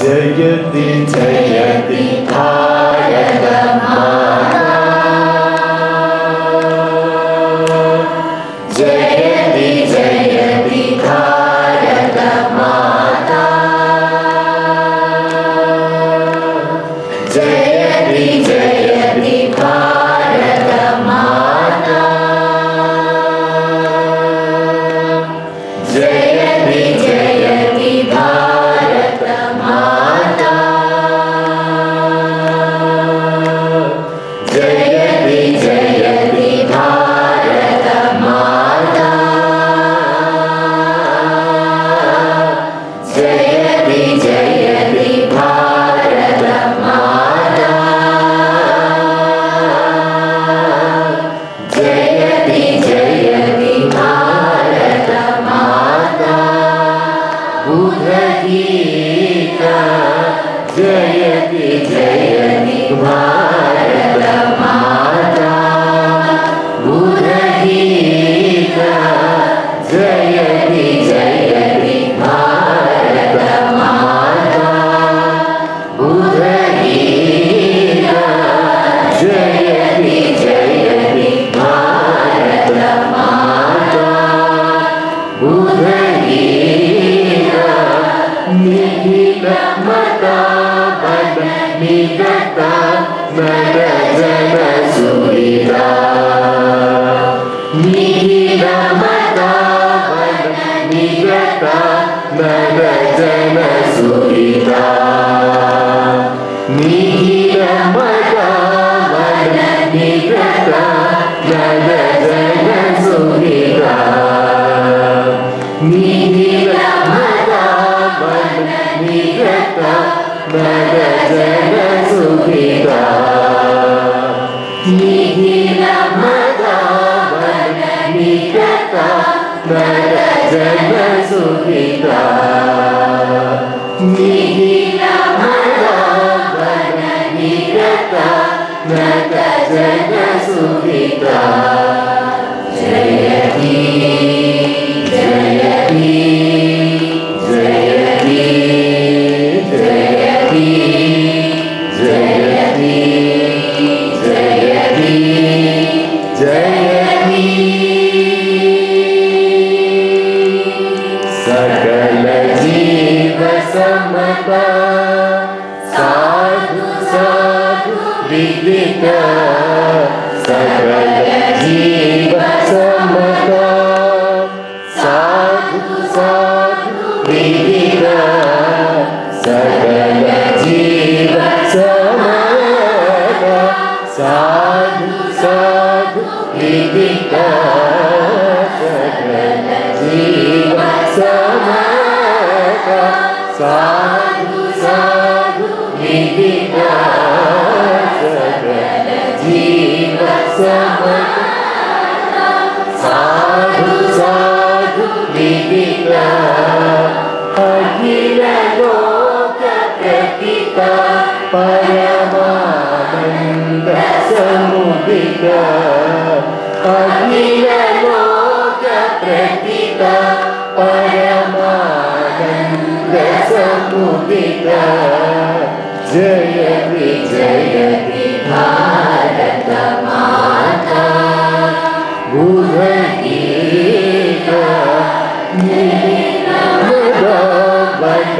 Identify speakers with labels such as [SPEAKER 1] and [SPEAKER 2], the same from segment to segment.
[SPEAKER 1] जयति जयति भारत माता जयति जयति जयति जयति भारत नर जन सुविधा निखिलमता बल निगता नर जन सुविधा नर जन सुविधा निखिलमता बल निगता नर जन सुविधा जयति जयति समता साधु साधु विदित। सकल जीव समता साधु साधु विदित। सकल जीव समता साधु साधु विदित। सकल जीव समता साधु साधु सकल जीव साधु साधु अखिल लोक प्रतिता परमानन्द समुदित अखिल लोक प्रतिता परमानन्द जयति जयति भारत माता बुधगीता बल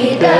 [SPEAKER 1] kita